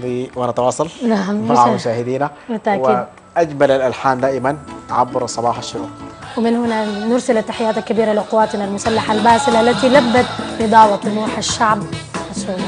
نمضي ونتواصل نعم مع مش- مشاهدينا. بالتأكيد. وأجمل الألحان دائما عبر صباح الشروق. ومن هنا نرسل التحيات الكبيرة لقواتنا المسلحة الباسلة التي لبت نداء وطموح الشعب السوداني.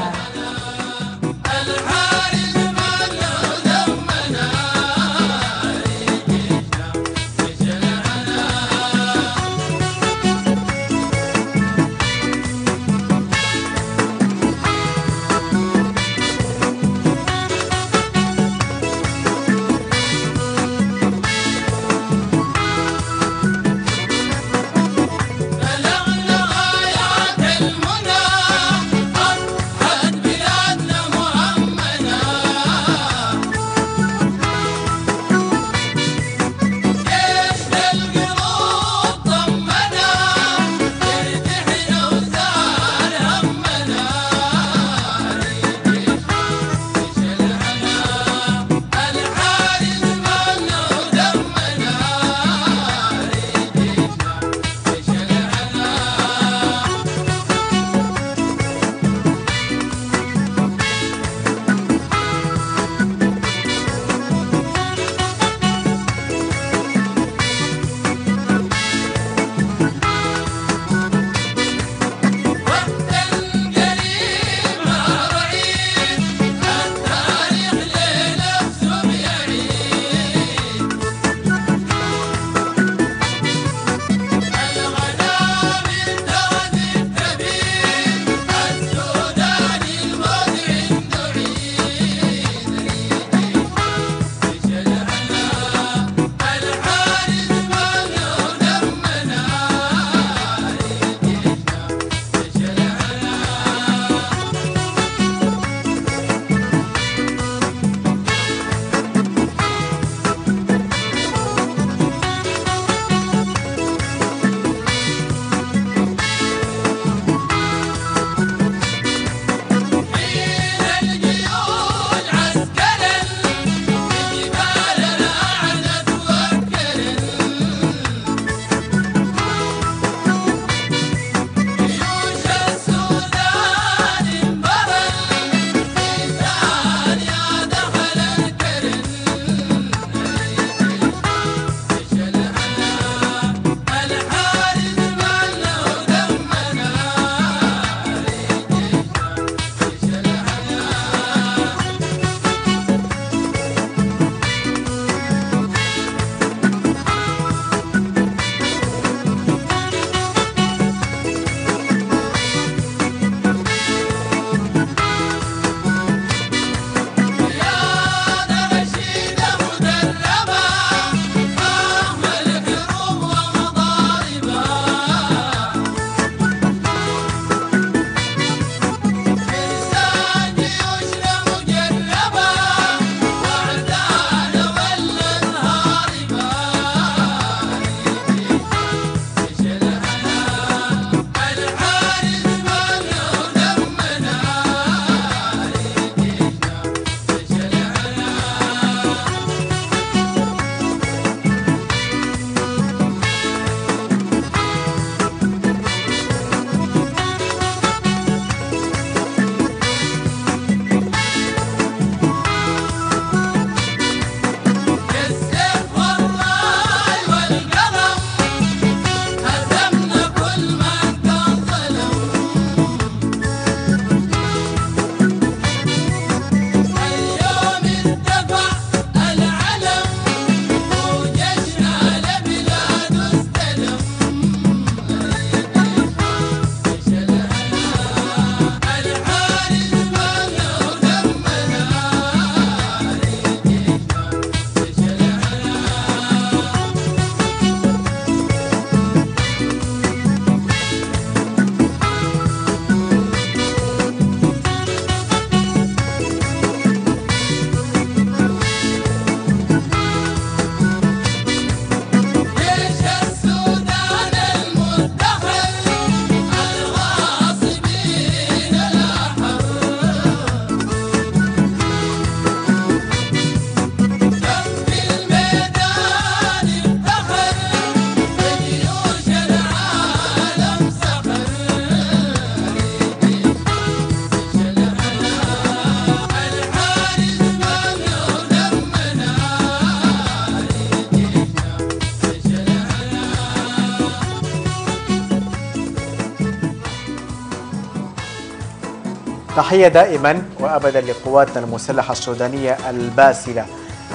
تحية دائما وأبدا لقواتنا المسلحة السودانية الباسلة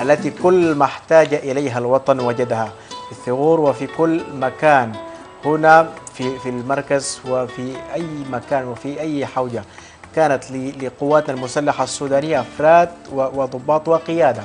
التي كل ما احتاج إليها الوطن وجدها في الثغور وفي كل مكان هنا في في المركز وفي أي مكان وفي أي حوجة. كانت لقواتنا المسلحة السودانية أفراد وضباط وقيادة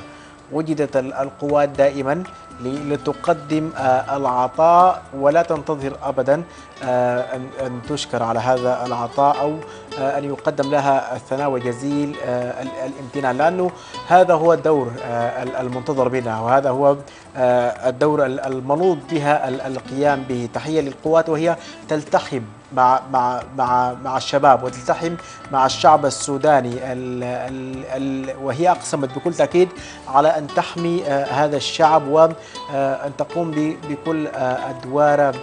وجدت ال- القوات دائما لتقدم آه، العطاء ولا تنتظر ابدا آه، أن تشكر على هذا العطاء أو آه، أن يقدم لها الثناء وجزيل آه، ال- الامتنان لأنه هذا هو الدور آه، ال- المنتظر بنا وهذا هو الدور ال- المنوط بها ال- القيام به تحية للقوات وهي تلتحم مع مع مع مع الشباب وتلتحم مع الشعب السوداني ال ال ال وهي أقسمت بكل تأكيد على أن تحمي هذا الشعب وان تقوم بكل أدوار ال-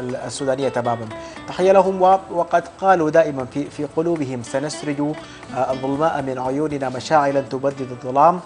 ال- السودانية تماما. تحية لهم وقد قالوا دائما في في قلوبهم. سنسرج آه، الظلماء من عيوننا مشاعلا تبدد الظلام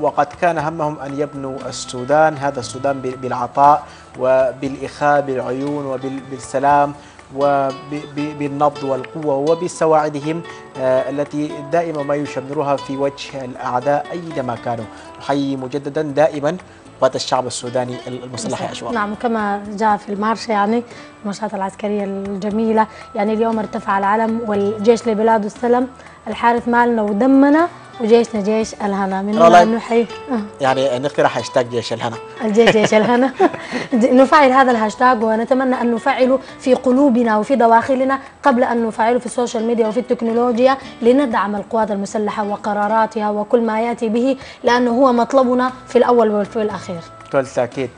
وقد كان همهم أن يبنوا السودان هذا السودان بالعطاء وبالإخاء بالعيون وبالسلام وبالنبض والقوة وبسواعدهم آه، التي دائما ما يشمرها في وجه الأعداء أينما كانوا. نحيي مجددا دائما قوات الشعب السوداني المسلح أشواق. نعم كما جاء في المارش يعني المارشات العسكرية الجميلة يعني اليوم ارتفع العلم والجيش لبلاد السلم الحارس مالنا ودمنا وجيشنا جيش الهنا. من هنا نحيي. آه. يعني نقترح هاشتاج جيش الهنا. الجيش جيش الهنا. نفعل هذا الهاشتاج ونتمنى أن نفعله في قلوبنا وفي دواخلنا قبل أن نفعله في ال social media وفي التكنولوجيا لندعم القوات المسلحة وقراراتها وكل ما يأتي به لأنه هو مطلبنا في الأول وفي الأخير. بكل تأكيد